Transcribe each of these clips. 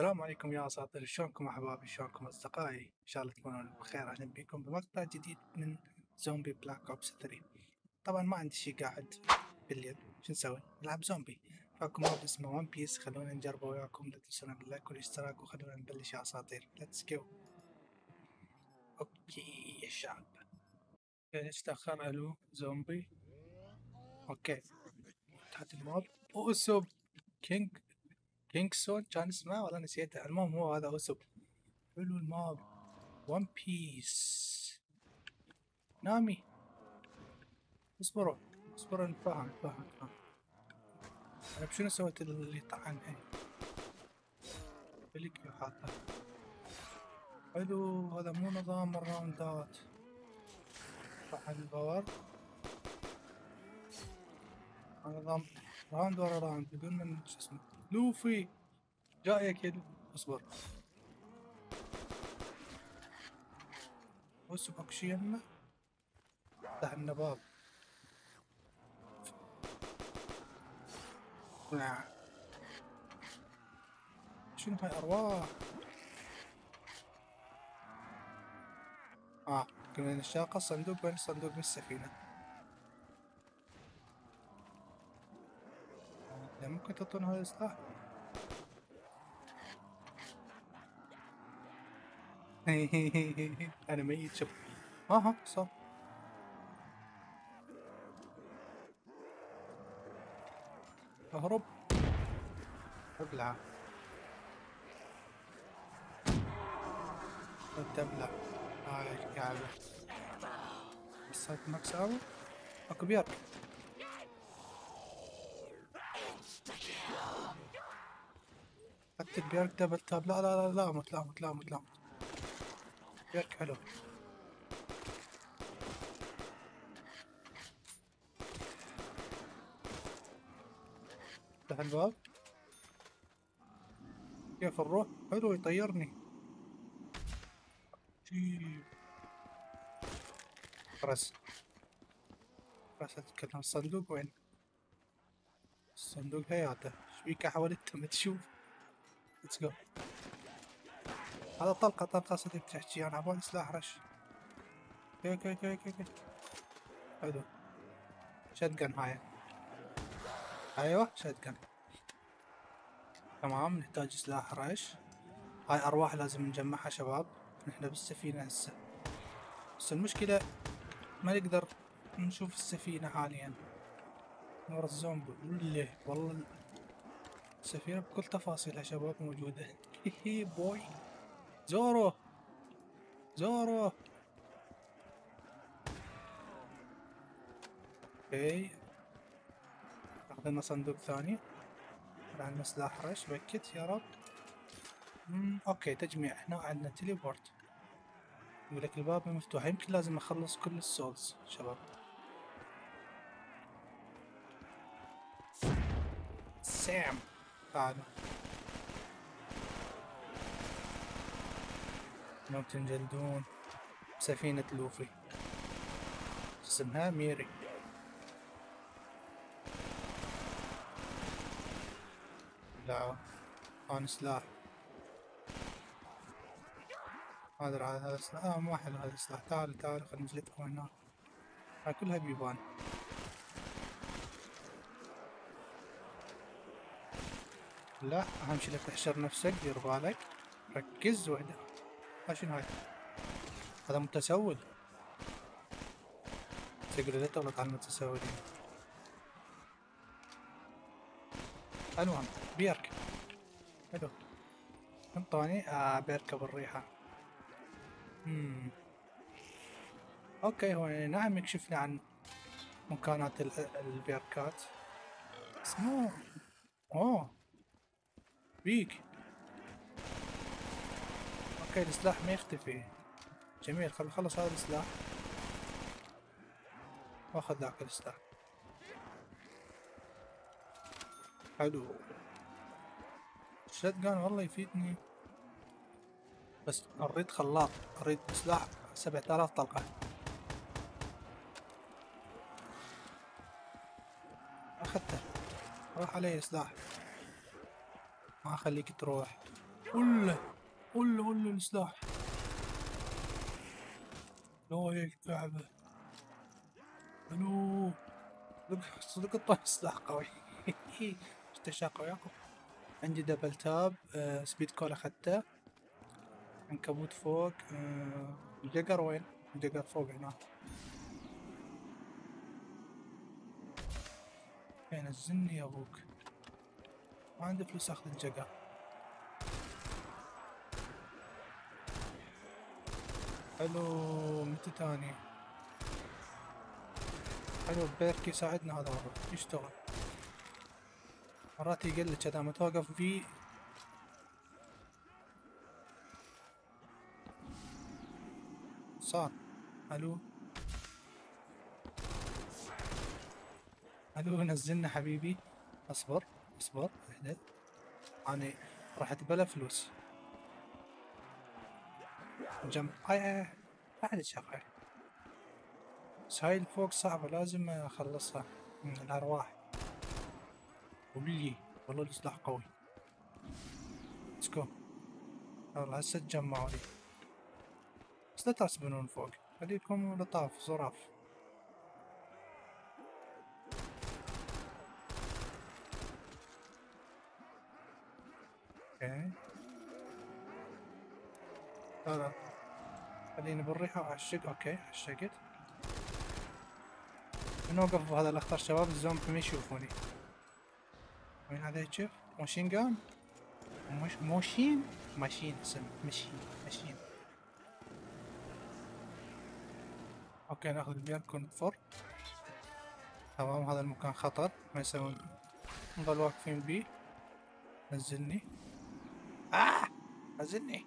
السلام عليكم يا أساطير. شلونكم أحبابي؟ شلونكم أصدقائي؟ إن شاء الله تكونون بخير. أهلا بكم بمقطع جديد من Zombie Black Ops 3 طبعا ما عندي شي قاعد بالليل شو نسوي؟ نلعب zombie فاكو map اسمه One Piece خلونا نجربه وياكم. لا تنسونا بال like والاشتراك وخلونا نبلش يا أساطير. let's go okay يا شعب ليش تاخر ألو zombie okay. تحت الماب اوسب كينج كينغسون كان اسمه والله نسيته المهم هو هذا اسب حلو الماب ون بيس نامي. اصبروا. اصبروا نفهم نفهم أنا بشنو سويت اللي طعن؟ هاي بلك حاطه حلو هذا مو نظام الراوندات. طعن ال power. نظام round ورا round. بدون من شو اسمه؟ Luffy. جايك يا أصبر. بص اكو شي يمه فتح لنا باب شنو هاي أرواح؟ آه كنا نشاق الصندوق بين الصندوق بالسفينة. ممكن هذا السلاح أنا ميت شوف. ها ها صار أهرب. أبلع. تبلع هاي الكعبة. بس هاي ماكس اوي اكو perk حتى ال perk double tap. لا لا لا لا موت لا موت لا موت لا. موت perk حلو. افتح الباب. كيف نروح حلو يطيرني. فرس فرس أتكلم الصندوق وين؟ الصندوق هياته. إيش بيك حاول أنت ما تشوف. let's go هذا طلقة طلقة صدق تحكي أنا عبالي سلاح رش. okay okay okay okay حلو. shotgun هاي. أيوه شتقن تمام نحتاج سلاح رش. هاي أرواح لازم نجمعها شباب. نحن بالسفينة هسه. بس المشكلة ما نقدر نشوف السفينة حاليا. ورا الزومبي. والله والله السفينة بكل تفاصيلها شباب موجودة. هي بوي. زورو. زورو. okay. اخذ لنا صندوق ثاني. عندنا سلاح رش. بكت. يا رب. okay تجميع. هنا عندنا teleport. يقول لك الباب مفتوح. يمكن لازم أخلص كل ال souls شباب. سام. تعالوا يوم تنجلدون. سفينة لوفي. اسمها ميري. لا هان سلاح هذا هذا السلاح آه مو حلو هذا السلاح. تعال تعال خلينا نجلدكم هناك. هاي كلها بيبان. لا اهم شي لا تحشر نفسك دير بالك ركز وحده ها شنو هاي؟ هذا متسول. تقدر تغلط على المتسولين؟ المهم بيرك. حلو. انطوني. آه بيركب الريحة. مم. أوكي هو نعم يكشفنا عن مكانات البيركات. بس مو أوه. بيك. أوكي السلاح ما يختفي. جميل خل خلص هذا السلاح. وأخذ ذاك السلاح. حلو. الشات جان والله يفيدني. بس أريد خلاط. أريد سلاح سبعة آلاف طلقة. أخذته. راح علي سلاح. اخليك تروح. ولا ولا ولا السلاح لا يا الكعبة ألو صدق الطاي سلاح قوي. اشتشاق وياكم. عندي دبل تاب آه سبيد كول أخذته. عنكبوت فوق آه الجقر وين؟ الجقر فوق هنا. إيه، نزلني يا أبوك. ما عندي فلوس اخذ الجقر حلو متى تاني؟ حلو بيرك يساعدنا هذا والله يشتغل. مرات يقلك كذا ما توقف فيه صار. ألو ألو نزلنا حبيبي. أصبر. اصبر اهدى أنا رحت بلا فلوس. جنب هاي بعد شغال بس هاي الفوق صعبة لازم أخلصها من الأرواح. وبلي والله السلاح قوي. let's go يلا هسه تجمعوا لي بس لا ترسبنون فوق. خليكم لطاف ظراف okay. لا لا. خليني بالريحة وعشق okay عشقت نوقف هذا الاخضر شباب. الزومبي ما يشوفوني. وين هذا يشوف؟ موشين جان؟ مش موشين ماشين اسم مشين ماشين. أوكي نأخذ البيانكو نطفر تمام هذا المكان خطر. ما يسوون. نظل واقفين بيه. نزلني. آه نزلني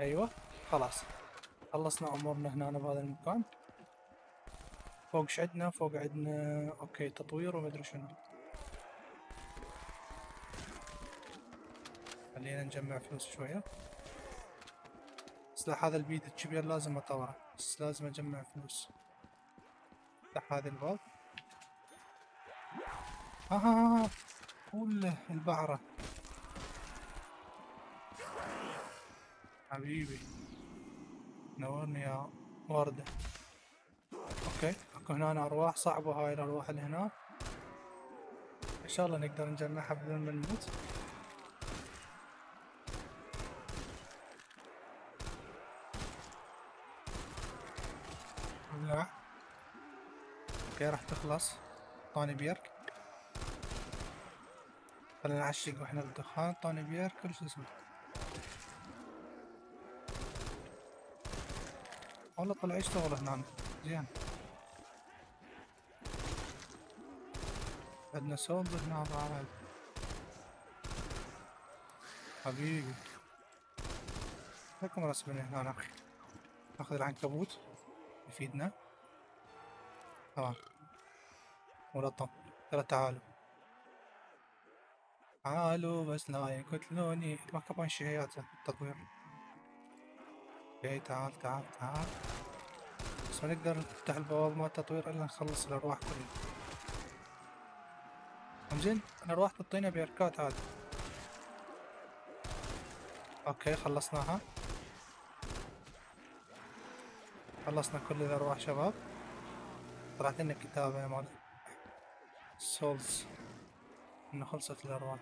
أيوه خلاص. خلصنا أمورنا هنا بهذا المكان. فوق إيش عندنا فوق عندنا أوكي تطوير ومدري شنو. خلينا نجمع فلوس شوية. سلاح هذا البيد الكبير لازم أطوره. بس لازم أجمع فلوس. افتح هذا الباب. ها ها ها ولا البعرة. حبيبي نورني يا وردة. okay أكو هنا أرواح صعبة هاي الأرواح اللي هنا. إن شاء الله نقدر نجمعها بدون ما نموت. لا. okay راح تخلص. طاني perk. خلينا نعشق وإحنا بالدخان طاني perk كل شو اسمه والله طلع يشتغل هنا؟ زين. عندنا سولز هنا بعد. حبيبي لكم رسمنا هنا أخي ناخذ العنكبوت. يفيدنا. تمام. ولطم ترى تعالوا. تعالوا بس لا يقتلوني. ما كمان شهيات التطوير okay تعال تعال تعال. بس ما نقدر نفتح البوابة مال التطوير إلا نخلص الأرواح كلها. زين الارواح تعطينا بيركات هذه. okay خلصناها. خلصنا كل الأرواح شباب. طلعت لنا كتابة مال souls. إنه خلصت الارواح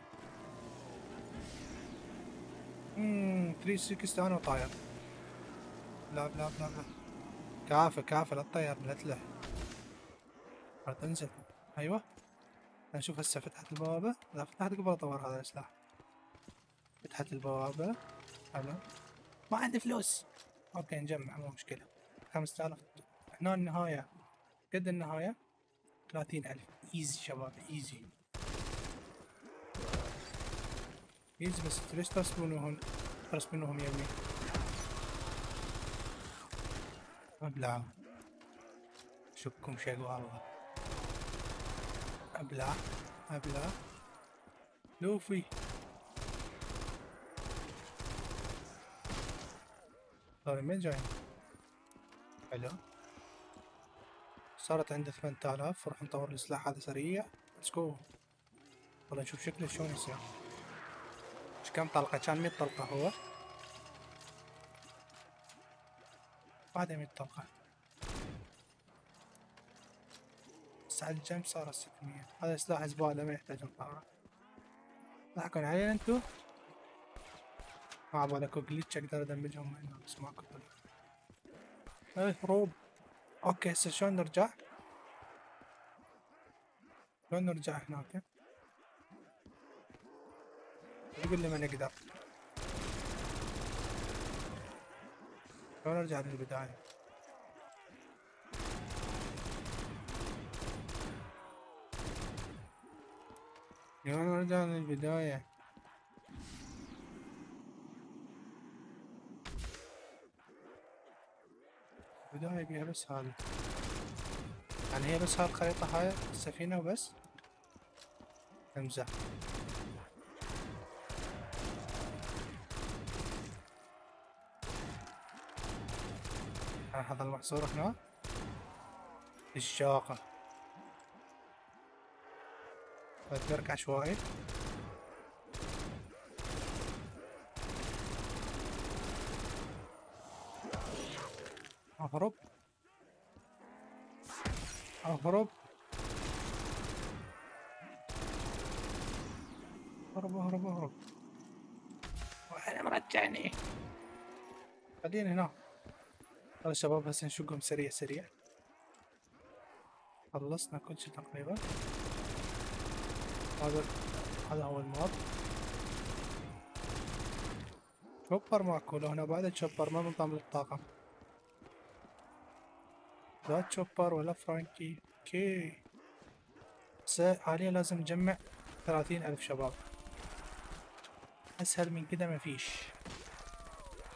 اممم 360 أنا وطاير. لا لا لا كافة كافة لا تطير لا تلح. تنزل أيوه. نشوف هسه فتحت البوابة. لا فتحت قبل اطور هذا السلاح. فتحت البوابة. حلو ما عندي فلوس. okay نجمع مو مشكلة. خمسة آلاف هنا النهاية. قد النهاية؟ ثلاثين ألف. easy شباب easy بس ليش ترسبونهم ترسبونهم يمي ابلع شكم شيء والله ابلع ابلع لوفي طيب من جاي حلو صارت عنده 8000 راح نطور السلاح هذا سريع let's go والله نشوف شكله شلون يصير كم طلقة كان 100 طلقة هو. بعد 100 طلقة. على الجنب صار 600 هذا سلاح زبالة ما يحتاج مطارة ضحكون علي انتو؟ ما عبالي اكو glitch أقدر أدمجهم منه بس ماكو طريقة هروب أوكي هسه شلون نرجع؟ شلون نرجع هناك؟ يقول لي ما نقدر نرجع للبداية؟ شلون نرجع للبداية؟ البداية بيها بس هذه يعني هي بس هاي الخريطة هاي السفينة وبس امزح هذا المحصور هنا الشاقة. درك عشوائي أهرب. أهرب. أهرب أهرب أهرب. وأنا مرجعني. خليني هنا. يلا شباب هسه نشقهم سريع سريع. خلصنا كل شيء تقريبا. هذا هذا هو الماب. شوبر ماكو لو هنا بعد شوبر ما بنطعم للطاقم لا تشوبر ولا فرانكي. أوكي. هسه حاليا لازم نجمع ثلاثين ألف شباب. أسهل من كده مفيش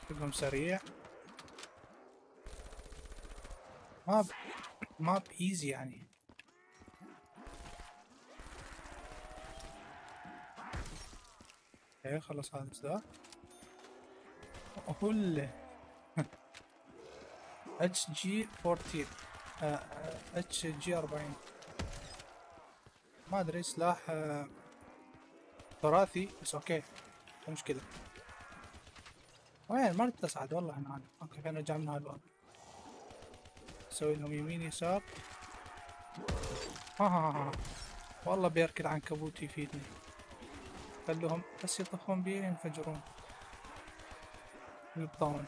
شوفهم سريع. ماب ماب ايزي يعني. إيه خلص هذا السلاح هل اتش جي 14 اتش جي 40 ما أدري سلاح آه، تراثي بس أوكي مشكلة وين؟ ما تصعد والله هنا أوكي خلينا نرجع من هالباب نسوي لهم يمين يسار. ها ها ها والله بيركل عنكبوت يفيدني. خلوهم بس يطفون بيه ينفجرون. يبطون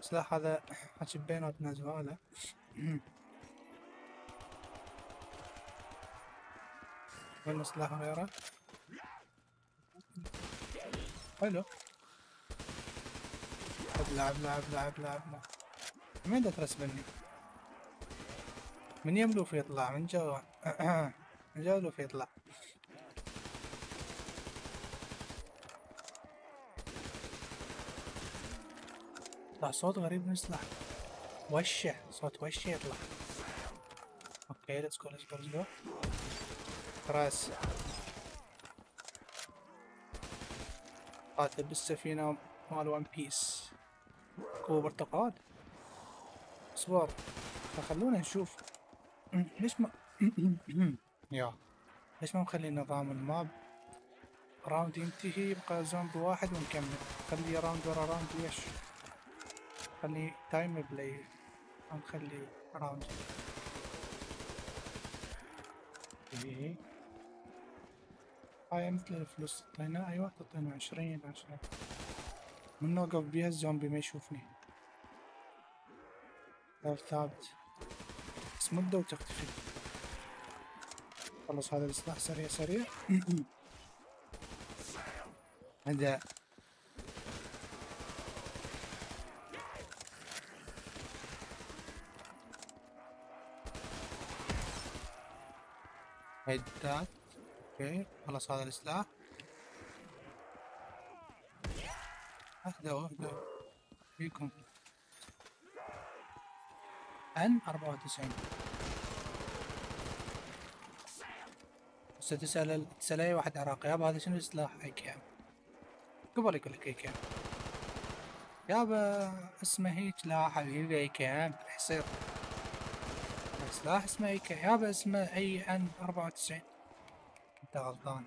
سلاح هذا حكي بيناتنا زبالة. وين سلاح غيره؟ حلو. ابلع ابلع ابلع ابلع ابلع مين دا ترسبني من يملوف يطلع من جو من جو لوف يطلع لا صوت غريب من وشة صوت وشة يطلع. أوكي ليتس جو ليتس جو ليتس جو راس. قاتل بالسفينة مال ون بيس اكو برتقال اصبر فخلونا نشوف. ليش ما يا. ليش ما مخلي نظام ال map؟ round ينتهي يبقى زومبي واحد ونكمل. خلي round ورا round. ليش؟ خلي time play نخلي round. إيه. هاي مثل الفلوس تعطينا. أيوه تعطينا عشرين عشرين. من نوقف بيها الزومبي ما يشوفني. لا ثابت بس مدة وتختفي خلص هذا السلاح سريع سريع. هذا هيدات. أوكي خلص هذا السلاح. اهدوا اهدوا فيكم. أن أربعة وتسعين. هسه تسأل تسأل أي واحد عراقي يابا هذا شنو السلاح اي كام قبل يقول لك اي كام يابا اسمه هيك لا حبيبي اي كام يصير سلاح اسمه اي كام يابا اسمه أي أن أربعة وتسعين. أنت غلطان.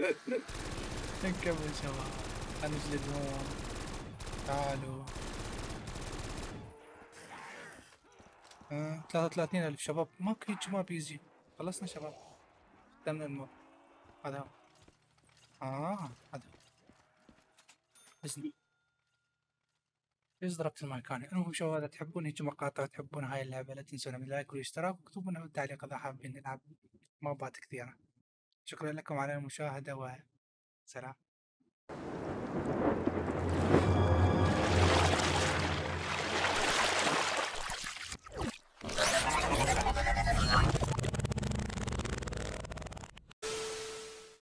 نكمل شباب. نجلدهم تعالوا. آه. 33 ألف. شباب ماكو هيك map easy خلصنا شباب. ختمنا ال map هذا. آه هذا بس ليش ضربت المكان المهم شباب إذا تحبون هيك مقاطع تحبون هاي اللعبة لا تنسون من ال like والاشتراك واكتبوا لنا بالتعليق إذا حابين نلعب. مابات كثيرة. شكرا لكم على المشاهدة وسلام.